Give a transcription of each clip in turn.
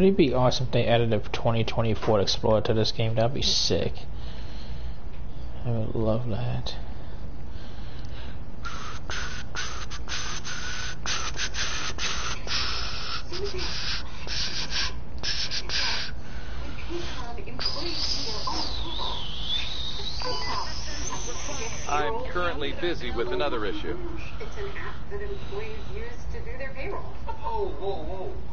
Would it be awesome if they added a 2020 Ford Explorer to this game? That'd be sick. I would love that. I'm currently busy with another issue. It's an app that employees use to do their payroll. Oh, whoa, whoa.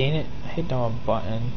Damn it. I hit the wrong button.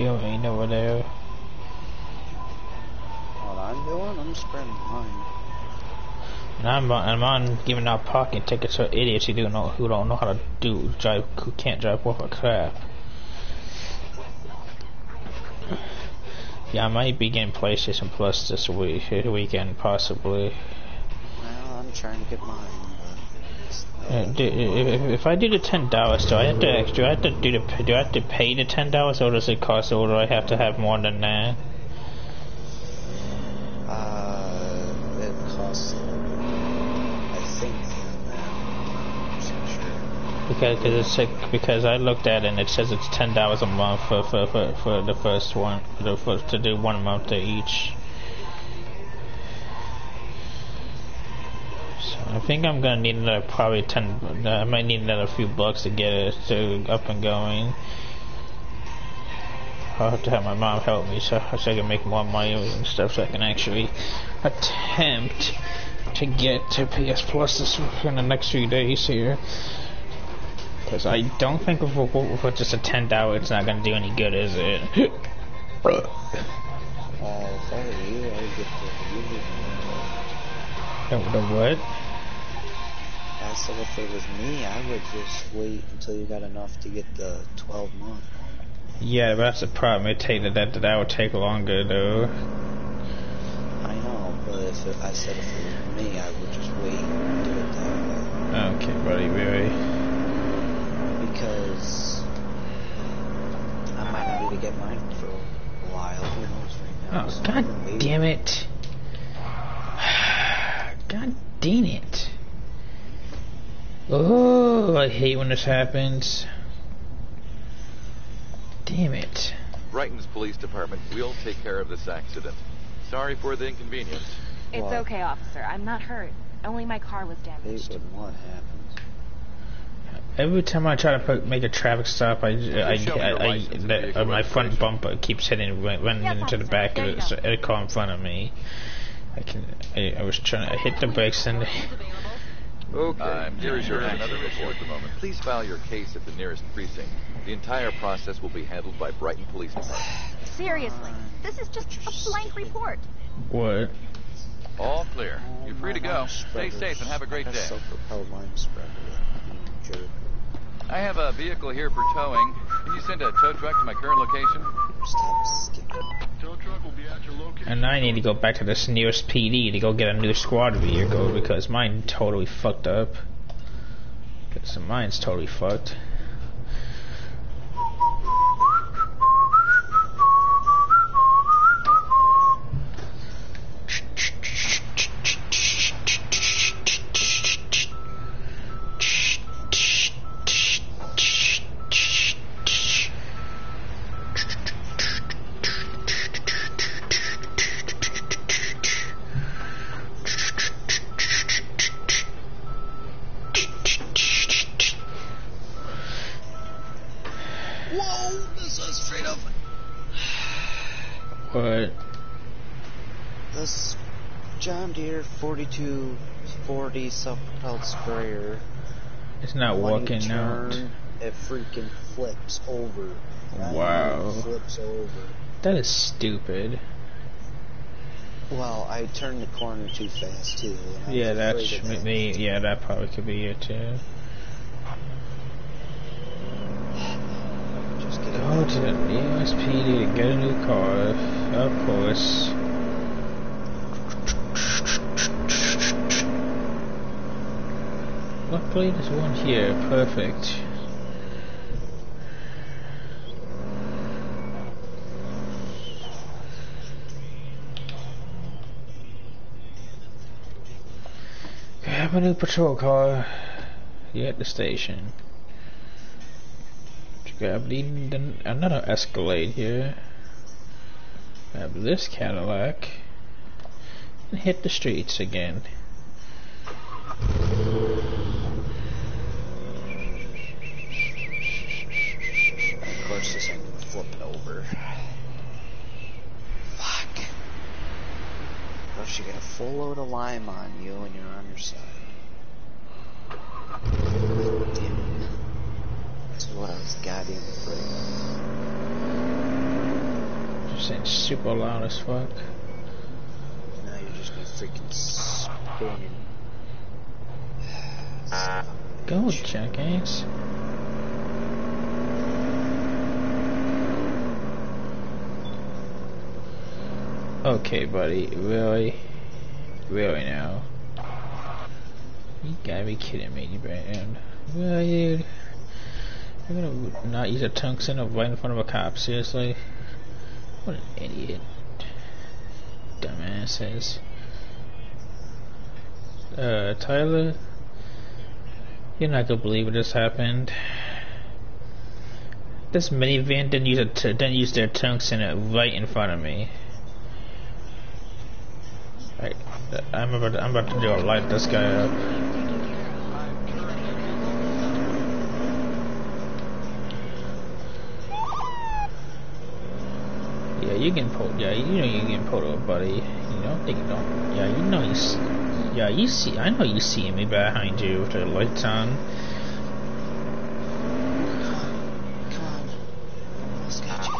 Doing over there? What I'm doing? I'm spreading lime. And I'm I'm on giving out parking tickets to idiots who don't know who don't know how to do drive who can't drive worth a crap. Yeah, I might be getting PlayStation Plus this week weekend possibly. Well, I'm trying to get mine, Uh, do, if, if I do the ten dollars, do I have to do I have to do the do I have to pay the ten dollars or does it cost or do I have to have more than that? uh, it costs. I think I'm just not sure. Because cause it's like, because I looked at it and it says it's ten dollars a month for, for, for, for the first one for the first, to do one month to each. Think I'm gonna need another probably ten. Uh, I might need another few bucks to get it to up and going. I'll have to have my mom help me so, so I can make more money and stuff so I can actually attempt to get to PS Plus this in the next few days here. Because I don't think with, with just a ten dollar, it's not gonna do any good, is it? Uh, if I were you, I would get the user. the, the what? I said if it was me, I would just wait until you got enough to get the 12 month. Yeah, but that's the problem. It take that that that would take longer though. I know, but if it, I said if it was me, I would just wait and do it that way. Okay, buddy, really. Because I might not to get mine for a while. Who knows right now? Oh, so god I'm gonna wait. damn it. God dang it. Oh, I hate when this happens. Damn it. Brighton's police department will take care of this accident. Sorry for the inconvenience. It's Well- okay, officer. I'm not hurt. Only my car was Hate damaged. when what happens. Every time I try to put, make a traffic stop, I, I, show I, I, the, uh, my front bumper keeps hitting, running Yes, into the back of There you it, so a car in front of me. I can, I, I was trying to hit the brakes and Okay, Uh, here is your another report at the moment. Please file your case at the nearest precinct. The entire process will be handled by Brighton Police Department. Seriously, this is just a blank report. what? All clear. You're free to go. Stay safe and have a great I day. I have a vehicle here for towing. Can you send a tow truck to my current location? Stop skipping. Tow truck will be at your location. And I need to go back to this nearest PD to go get a new squad vehicle because mine totally fucked up. Cause mine's totally fucked. Sprayer. it's not you working out. It freaking flips over. Right? Wow. It flips over. That is stupid. Well, I turned the corner too fast too. Yeah, that's that. me. Yeah, that probably could be it too. Just get Go to the nearest PD to get a new car, of course. Luckily, there's one here. Perfect. Grab a new patrol car. You're at the station. Grab the, another Escalade here. Grab this Cadillac. And hit the streets again. Of course, this ain't gonna flip it over. Fuck. Plus, you get a full load of lime on you and you're on your side. Damn. This is what I was goddamn afraid of. Just saying super loud as fuck. Now you're just gonna freaking spin. Go, jackass. Okay, buddy. Really? Really now? You gotta be kidding me, man. Really, dude? You're gonna not use a turn signal right in front of a cop? Seriously? What an idiot. Dumbasses. Uh, Tyler? You're not gonna believe what just happened. This minivan didn't use a t- didn't use their right in front of me. Right, I'm about to, I'm about to do a light this guy up. Yeah, you can pull. Yeah, you know you can pull buddy. You think you don't. Yeah, you know you. Yeah, you see. I know you see me behind you with the lights on. Come on. Let's get you.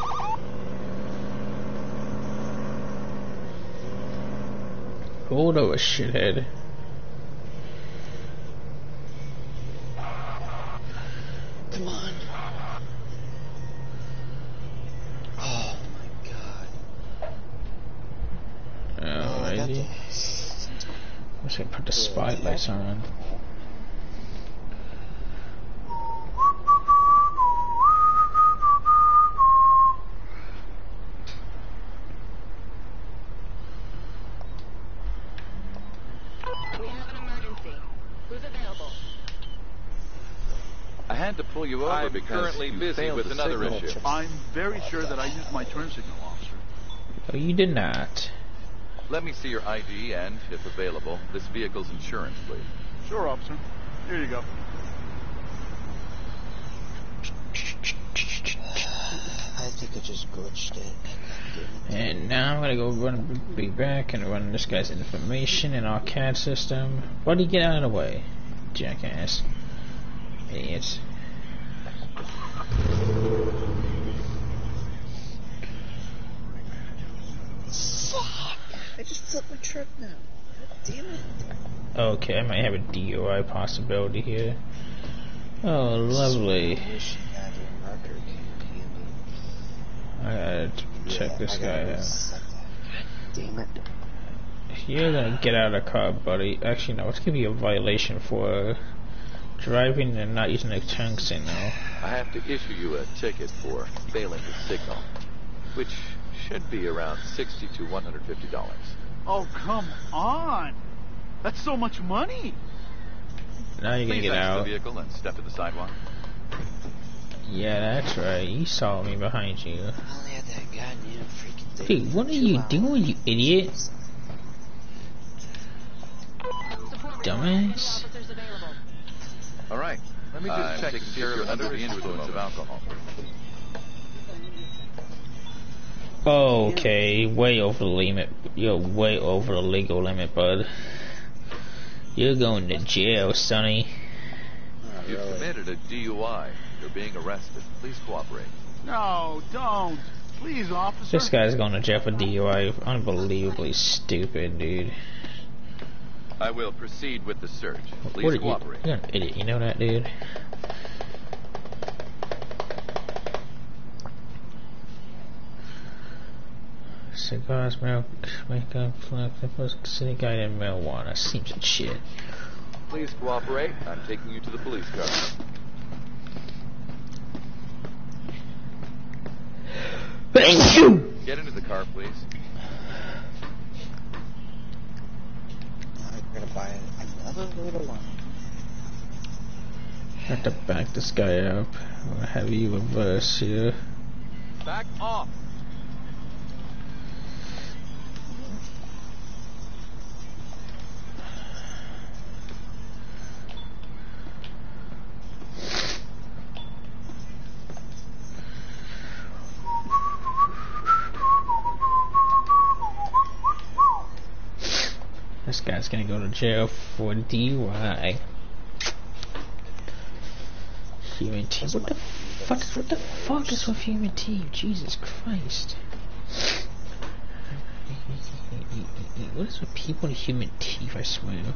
Hold over, shithead. Come on. Oh my god. Oh, I got Alrighty. this. I'm just gonna put the spotlights on. We have an emergency. Who's available? I had to pull you over because I'm because currently you busy with another signal. issue. I'm very sure that I used my turn signal, officer. Oh, you did not. Let me see your ID and, if available, this vehicle's insurance, please. Sure, officer. Here you go. I think I just glitched it. And now I'm gonna go run, be back and run this guy's information in our CAD system. Buddy, get out of the way, jackass, idiots. I just flipped my truck now. God damn it. Okay, I might have a DUI possibility here. Oh, lovely. Wishing that your marker came handy. I gotta check Yeah, this I gotta guy out. reset that. God damn it. You're gonna get out of the car, buddy. Actually, no, it's gonna be a violation for driving and not using the turn signal. I have to issue you a ticket for failing to signal, which should be around sixty to one hundred fifty dollars. Oh, come on. That's so much money. Now you're gonna Please get exit the out. vehicle and step to the sidewalk. Yeah, that's right. You saw me behind you. I only had that goddamn freaking thing. Dude, what are you doing, you idiot? Support Dumbass. All right. Let me just I'm check taking and care if of you're under the issue influence of alcohol. Okay, way over the limit. You're way over the legal limit, bud. You're going to jail, sonny. You've really. committed a DUI. You're being arrested. Please cooperate. No, don't. Please, officer. This guy's going to jail for DUI. Unbelievably stupid, dude. I will proceed with the search. Please What are you? cooperate. You're an idiot. You know that, dude. Cigars, milk, makeup, flag, city guide, and marijuana. Seems like shit. Please cooperate. I'm taking you to the police car. Thank you. Get into the car, please. I'm gonna buy another little one. Have to back this guy up. I'm gonna have you reverse here. Back off. Guy's gonna go to jail for DUI. Human T. What the fuck? What the fuck is with Human T? Jesus Christ. What is with people and human teeth? I swear.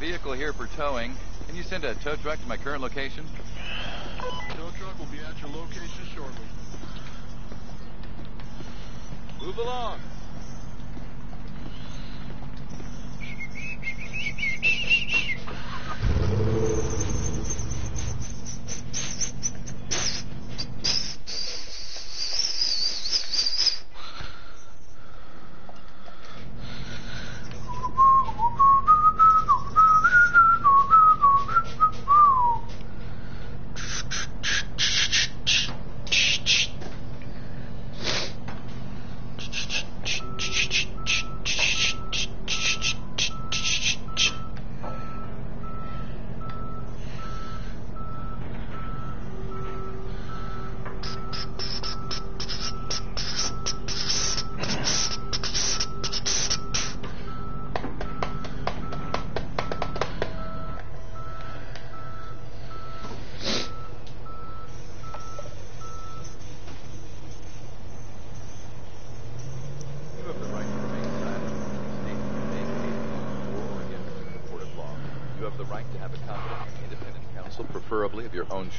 Vehicle here for towing. Can you send a tow truck to my current location? Tow truck will be at your location shortly. Move along.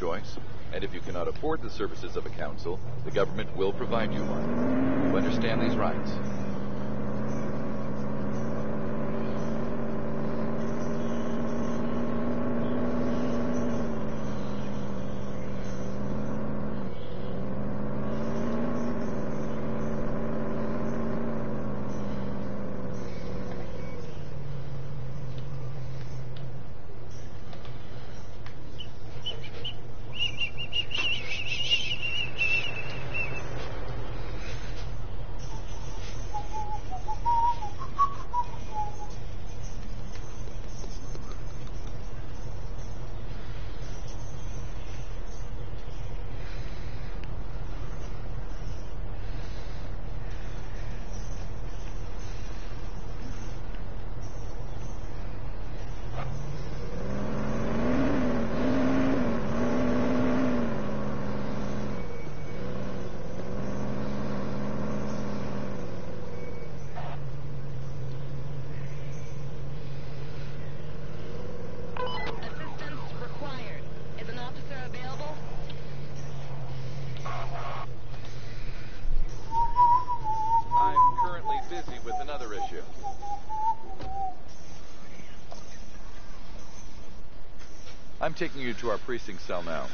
Choice. And if you cannot afford the services of a counsel, the government will provide you one. You understand these rights? Assistance required. Is an officer available? I'm currently busy with another issue. I'm taking you to our precinct cell now.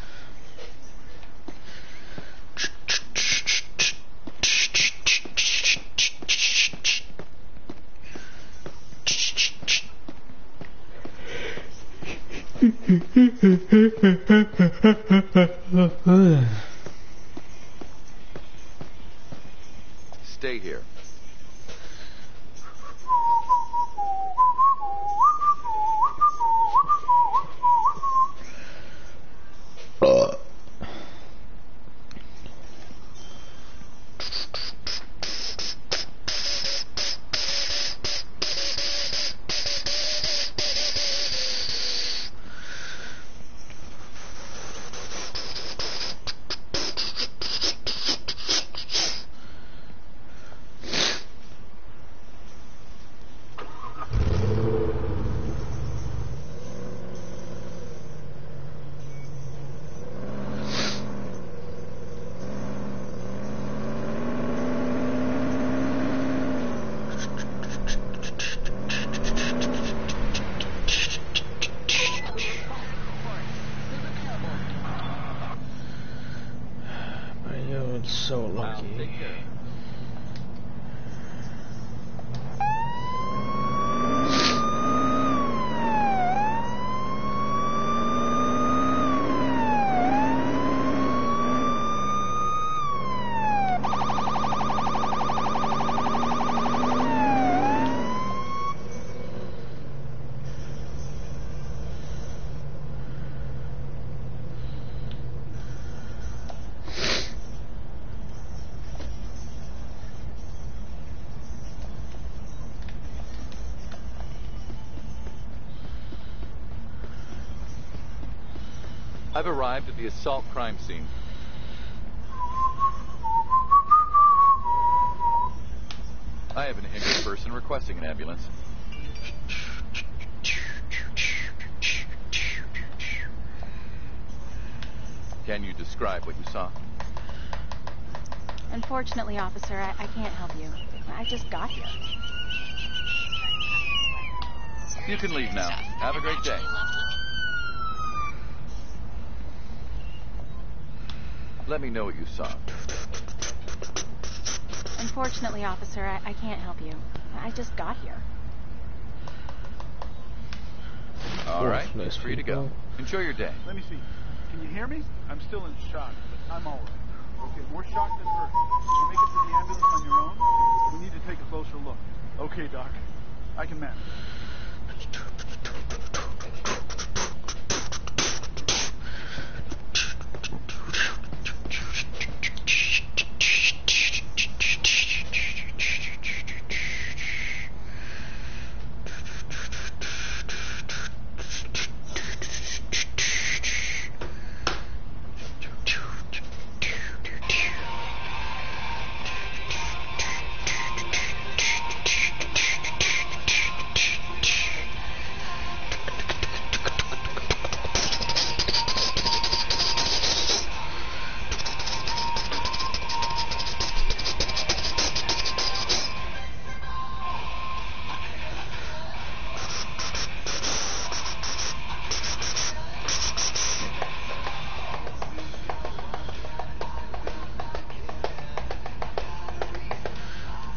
I've arrived at the assault crime scene. I have an injured person requesting an ambulance. Can you describe what you saw? Unfortunately, officer, I, I can't help you. I just got here. You can leave now. Have a great day. Let me know what you saw. Unfortunately, officer, I, I can't help you. I just got here. All Four right, less you're free to go. Enjoy your day. Let me see. Can you hear me? I'm still in shock, but I'm all right. Okay, more shock than hurt. Can you make it to the ambulance on your own? We need to take a closer look. Okay, Doc. I can manage.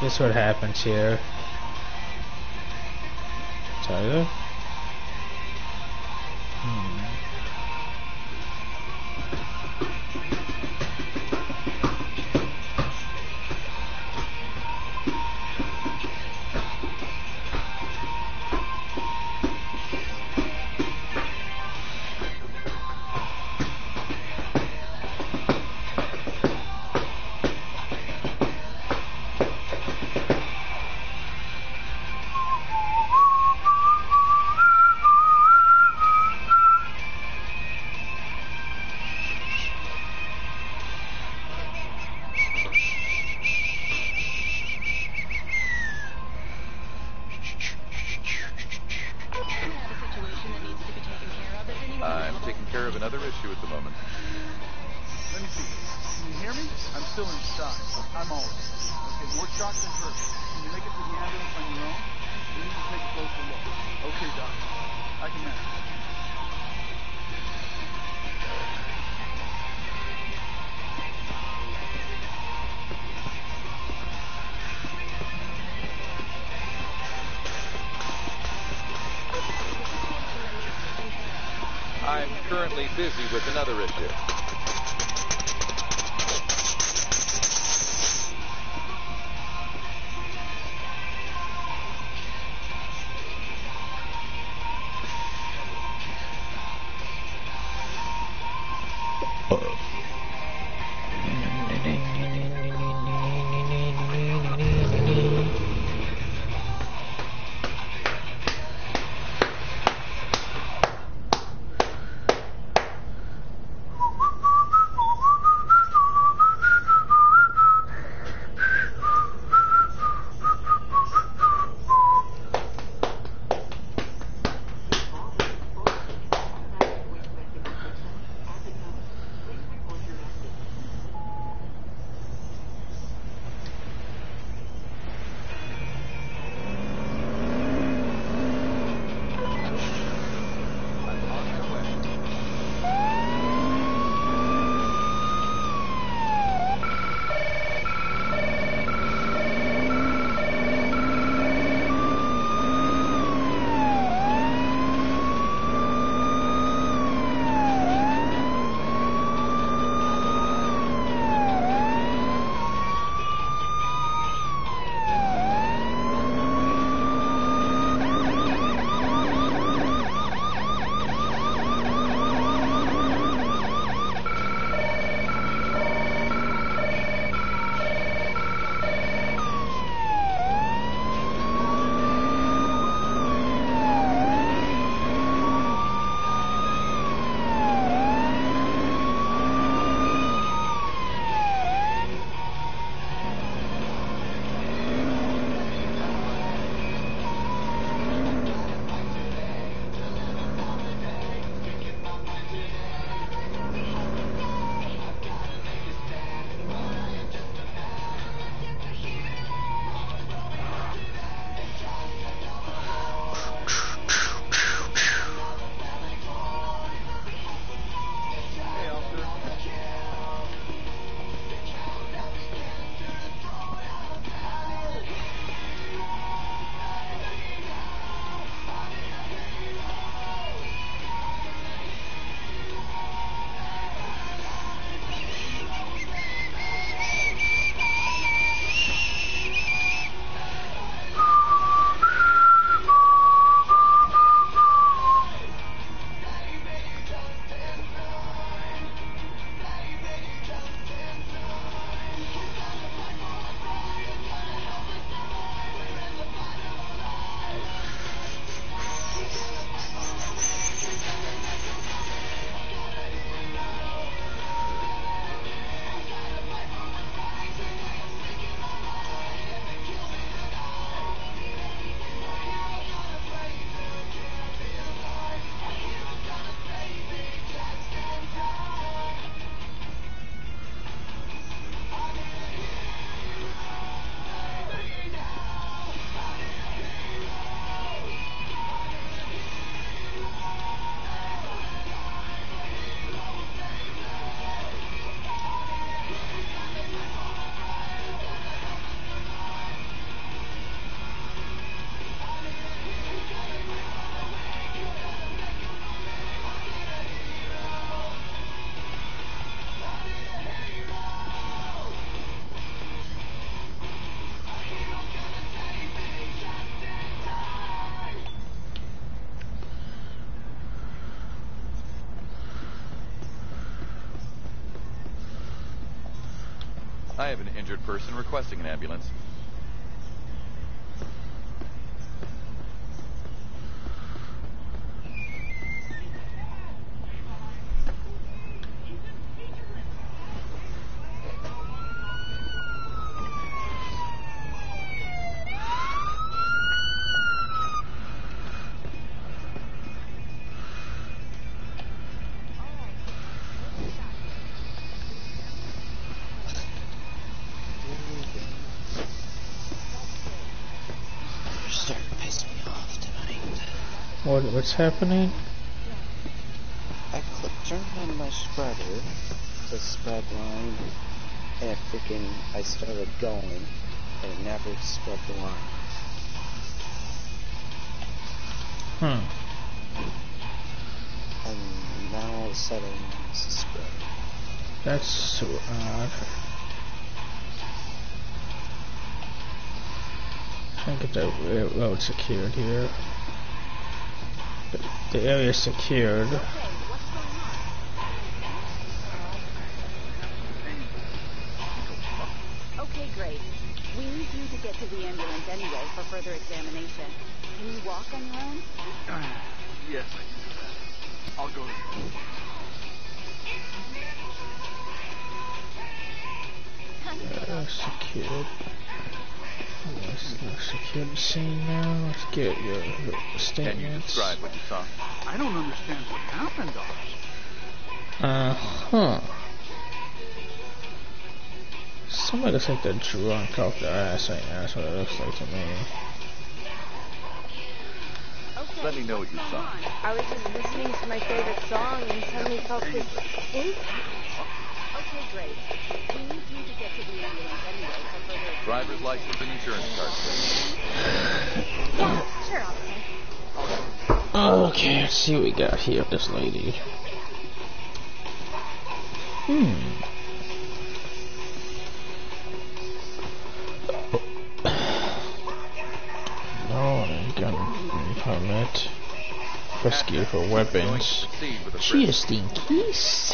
This what happens here. Tyler? I'm currently busy with another issue. I have an injured person requesting an ambulance. What's happening? I clicked, turned on my spreader, the spread lime, and freaking, I started going, and it never spread the lime. Hmm. And now all of a sudden, it's a spread. That's so odd. To get that ra- road secured here. The, the area is secured. Okay, great. We need you to get to the ambulance anyway for further examination. Can you walk on your own? yes, I can do that. I'll go there. Uh, secured. Let's let's the scene now. Let's get your, your Can you statements. describe what you saw? I don't understand what happened, officer. Uh huh. Somebody looks like they're drunk off their ass right now. That's what it looks like to me. Okay. Let me know what you saw. I was just listening to my favorite song and suddenly felt this impact. Okay, great. Driver's license and insurance card. Yeah, sure, officer. Okay, let's see what we got here this lady. Hmm. Permit. Rescue for weapons. She is stinkies.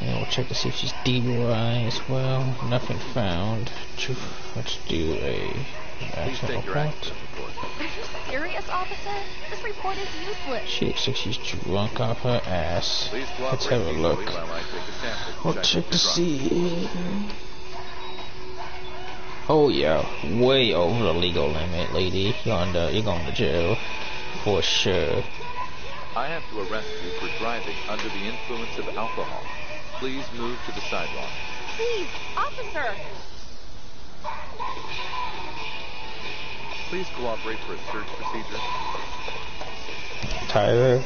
And we'll check to see if she's DUI as well. Nothing found. Let's do a Please accident report. Are you serious, officer? This report is useless. She looks like she's drunk off her ass. Let's have a look. while I take a sample. We'll Check check to see. Oh yeah, way over the legal limit, lady. You're under, you're going to jail for sure. I have to arrest you for driving under the influence of alcohol. Please move to the sidewalk. Please, officer. Please cooperate for a search procedure. Tyler.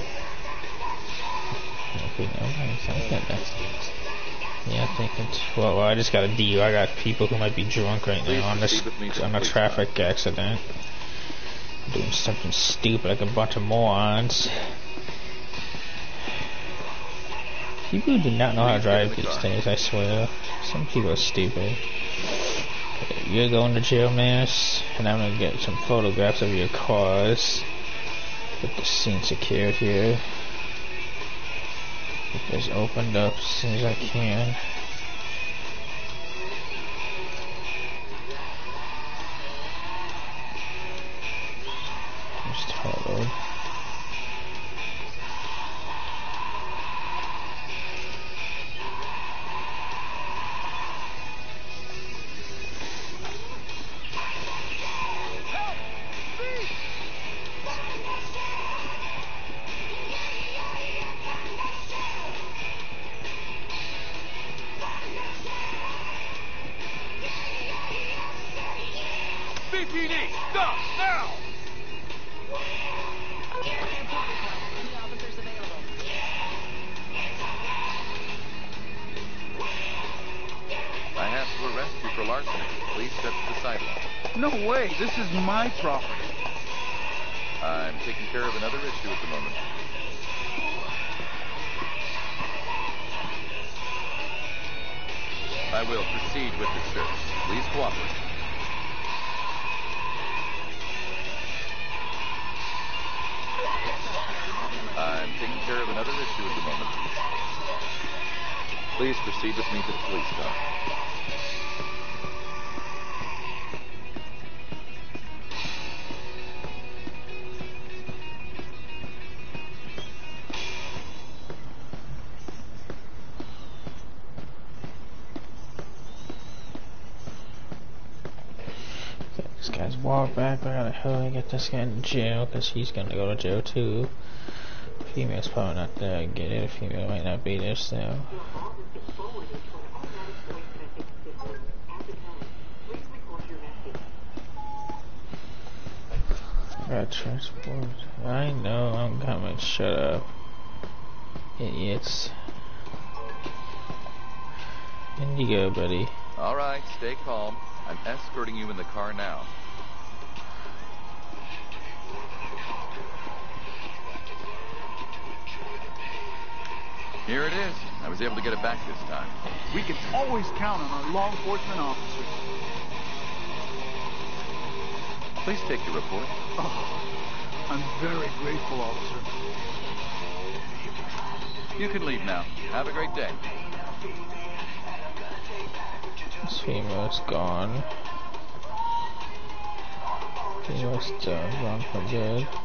Okay, no, I think that's- Yeah, I think it's well. I just got a DU. I got people who might be drunk right now on this proceed with me on a traffic accident, doing something stupid like a bunch of morons. People do not know how to get drive these days. I swear, some people are stupid. You're going to jail, miss, and I'm gonna get some photographs of your cars. Get the scene secured here. Get this opened up as soon as I can. Just totaled. This is my property. I'm taking care of another issue at the moment. I will proceed with the search. Please cooperate. I'm taking care of another issue at the moment. Please proceed with me to the police car. Back. I get this guy in jail because he's gonna go to jail too. Female's probably not there. I get it. Female might not be there still. Got transport. I know I'm coming. Shut up. Idiots. Indigo, buddy. All right, stay calm. I'm escorting you in the car now. Here it is. I was able to get it back this time. We can always count on our law enforcement officers. Please take your report. Oh, I'm very grateful, officer. You can leave now. Have a great day. This female's gone. Female's done. Gone for good.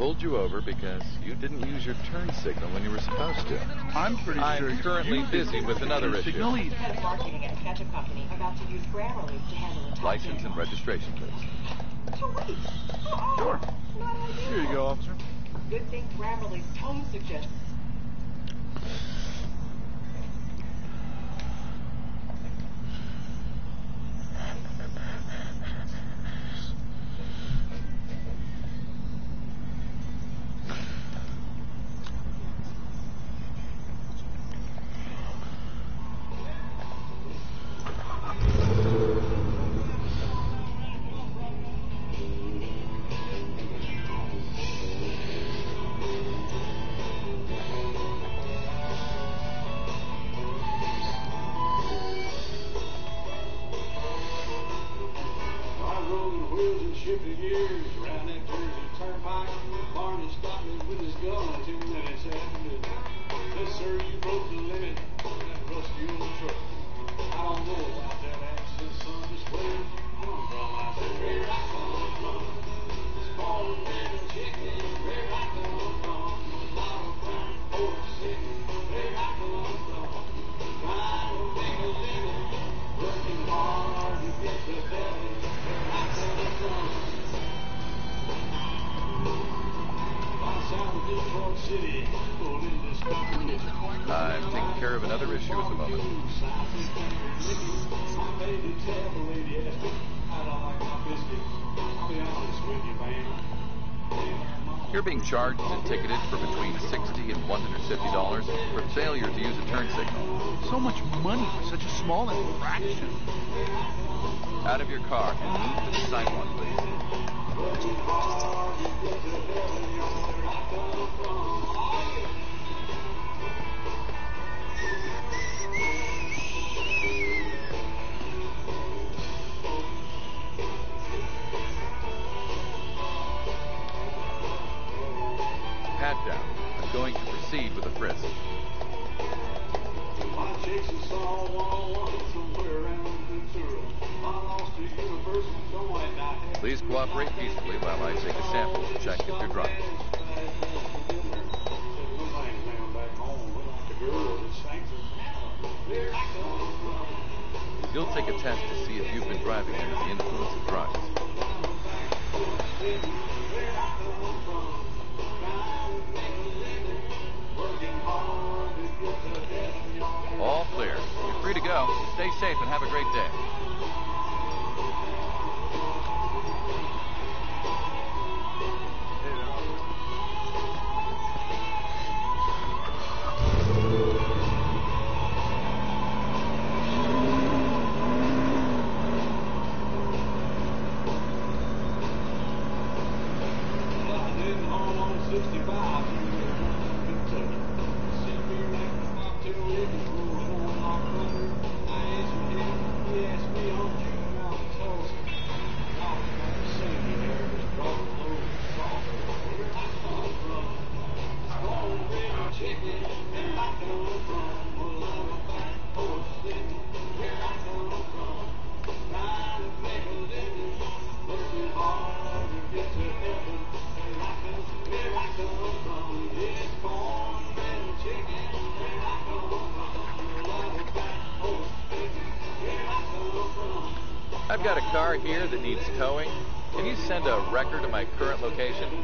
pulled you over because you didn't use your turn signal when you were supposed to. I'm pretty I'm sure. I'm currently busy with another issue. Signal either. License and registration, please. Sure. Here you go, officer. Good thing Grammarly's tone suggests. car here that needs towing? Can you send a wrecker to my current location?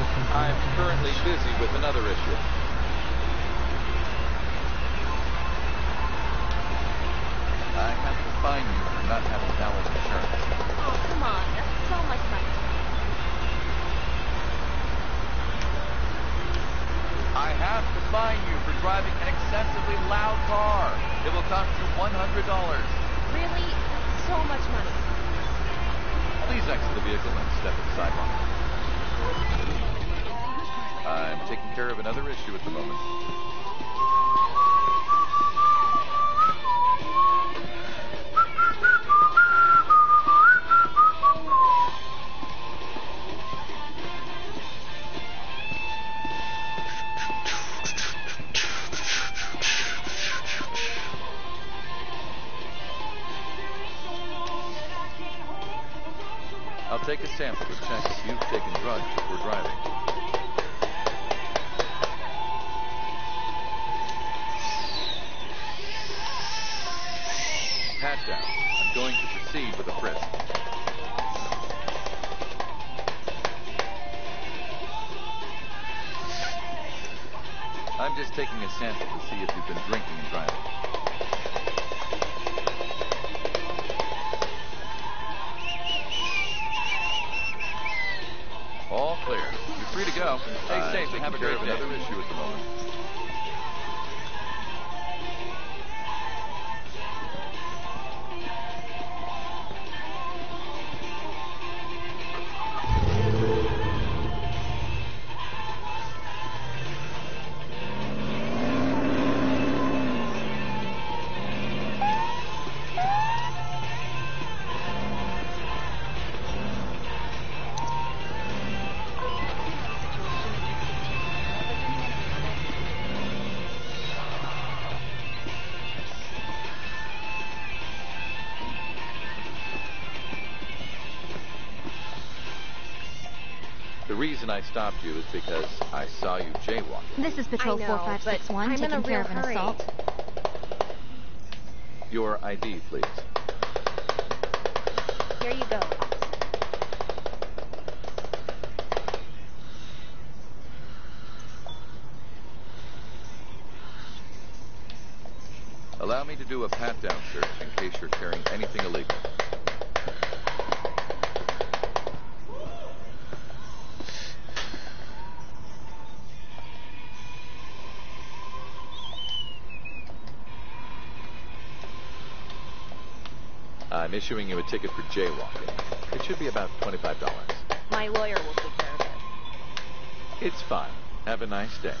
I'm currently busy with another issue. I have to fine you for not having valid insurance. Oh, come on. That's so much money. I have to fine you for driving an excessively loud car. It will cost you $100. Really? That's so much money. Please exit the vehicle and step to the sidewalk. I'm taking care of another issue at the moment. Reason I stopped you is because I saw you jaywalking. This is Patrol know, 4561 I'm in a taking care real of an hurry. assault. Your ID, please. Here you go. Allow me to do a pat-down search in case you're carrying anything illegal. I'm issuing you a ticket for jaywalking. It should be about $25. My lawyer will take care of it. It's fine. Have a nice day.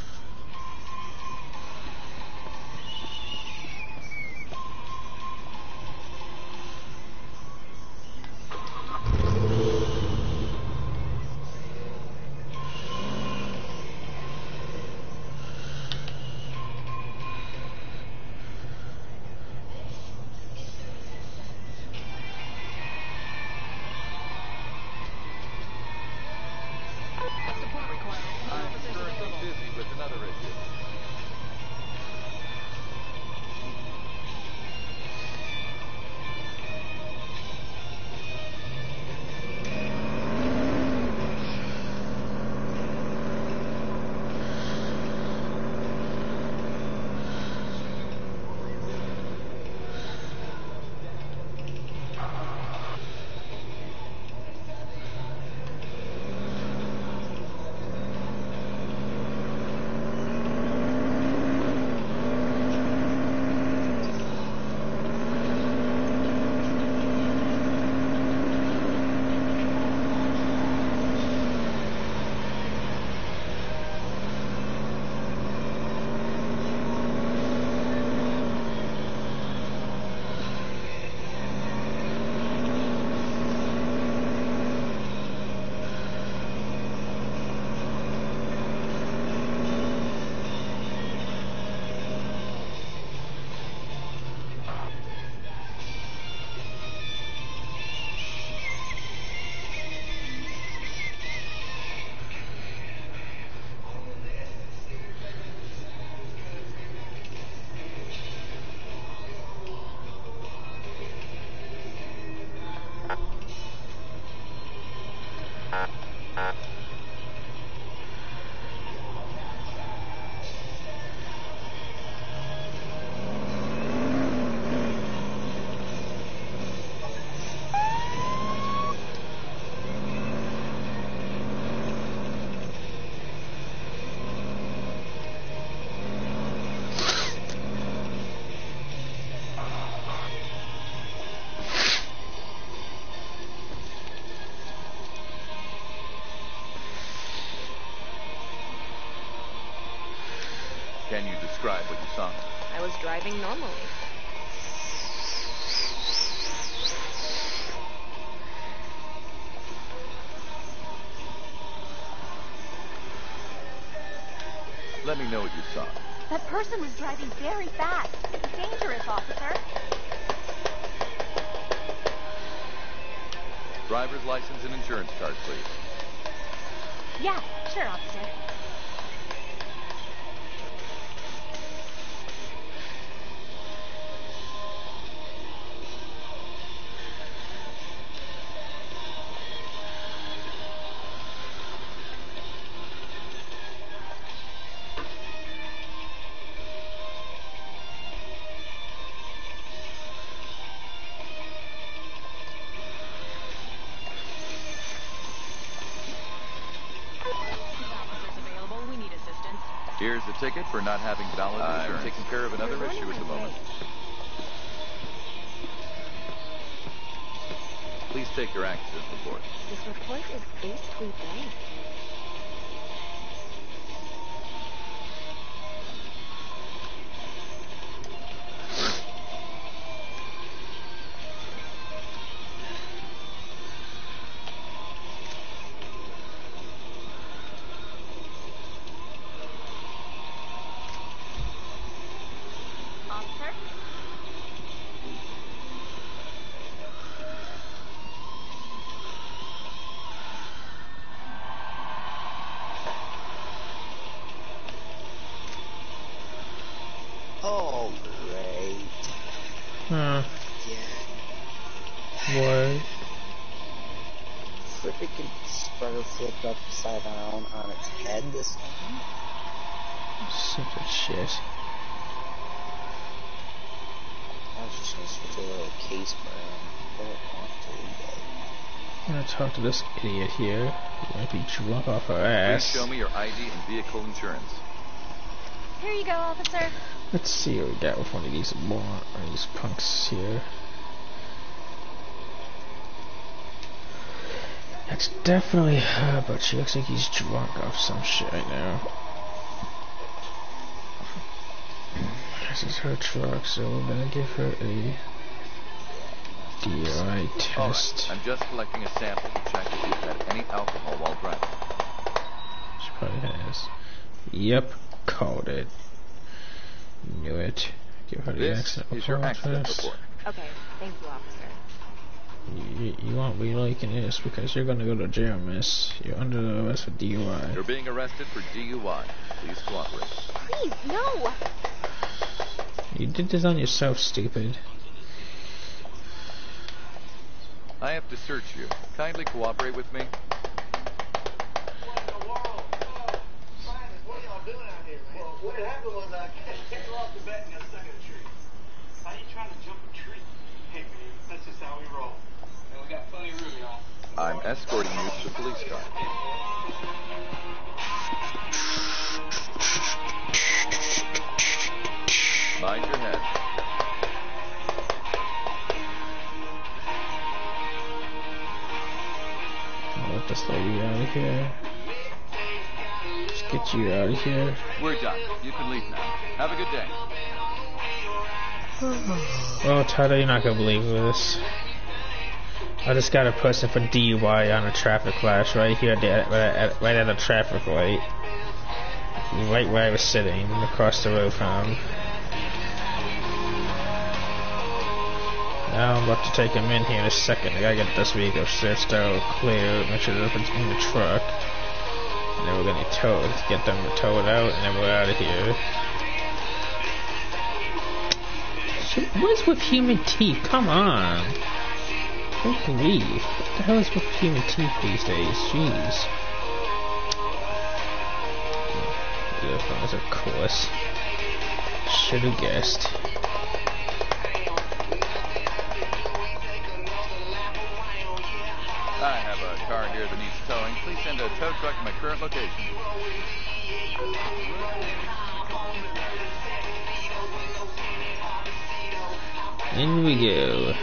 Describe what you saw? I was driving normally. Let me know what you saw. That person was driving very fast. It's dangerous, officer. Driver's license and insurance card, please. Yeah, sure, officer. Ticket for not having valid Uh, insurance. I'm taking care of another You're issue at the moment. Please take your accident report. This report is basically blank. He drunk off her Please ass. show me your ID and vehicle insurance. Here you go, officer. Let's see what we got with one of these more these punks here. That's definitely her, but she looks like he's drunk off some shit right now. This is her truck, so we're gonna give her a DUI All right. test. I'm just collecting a sample to check if you've had any alcohol while driving. She probably has. Yep, called it. Knew it. Give her the This accident is your report accident first. report. Okay, thank you, officer. You, you won't be liking this because you're gonna go to jail, miss. You're under the arrest for DUI. You're being arrested for DUI. Please cooperate. Please, no! You did this on yourself, stupid. I have to search you. Kindly cooperate with me. What in the world? Simon, what are y'all doing out here, man? Well, what happened was I her off the bed and got stuck in a tree. How you trying to jump a tree? Hey, man, that's just how we roll. And we got plenty of room, y'all. I'm escorting you to the police car. Mind your head. This lady out of here. Let's get you out of here. We're done. You can leave now. Have a good day. Oh, Tyler, you're not gonna believe this. I just got a person for DUI on a traffic flash right here, at the, right, at, right at a traffic light. Right where I was sitting, across the road from Now I'm about to take him in here in a second. I gotta get this vehicle searched out, clear, make sure it's in the truck. And then we're gonna tow it, get them to tow it out, and then we're out of here. Shit, What is with human teeth? Come on. Good grief. What the hell is with human teeth these days? Jeez. Earphones, of course. Should have guessed. Car here that needs towing. Please send a tow truck to my current location. In we go.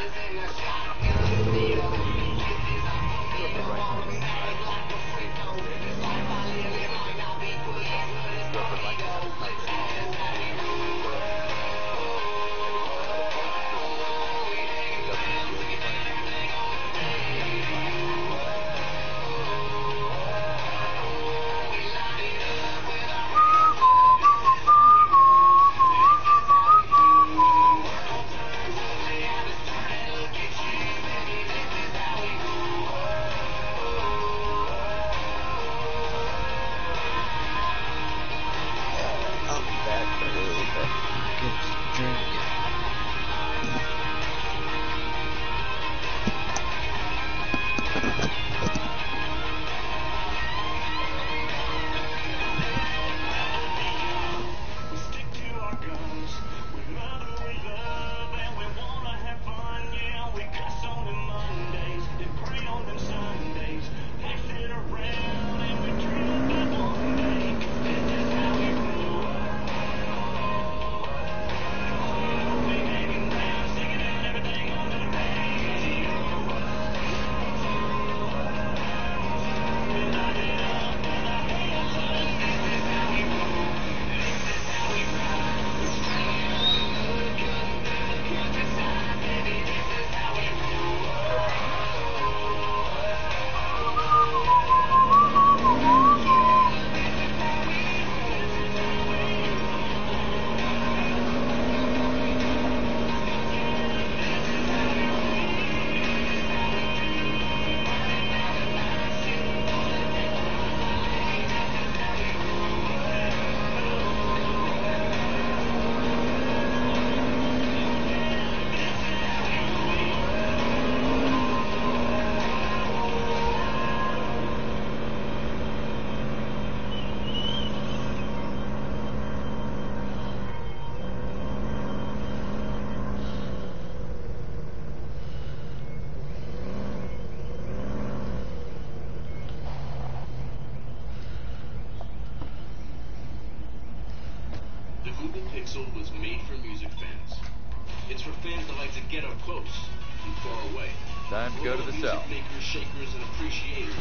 Pixel was made for music fans. It's for fans that like to get up close and far away. Time to go to the Music cell. makers, and.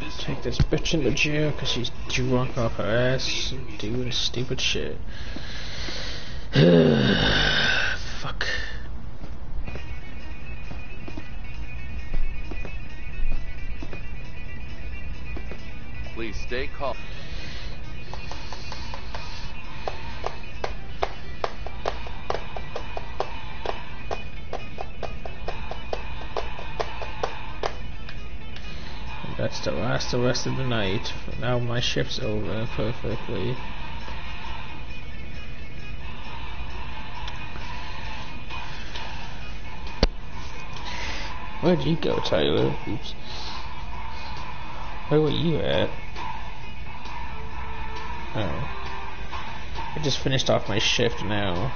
This Take this bitch into jail because she's drunk off her ass and doing stupid shit. Fuck. Please stay calm. The last the rest of the night. Now my shift's over perfectly. Where'd you go, Tyler? Oops. Where were you at? Oh. I just finished off my shift now.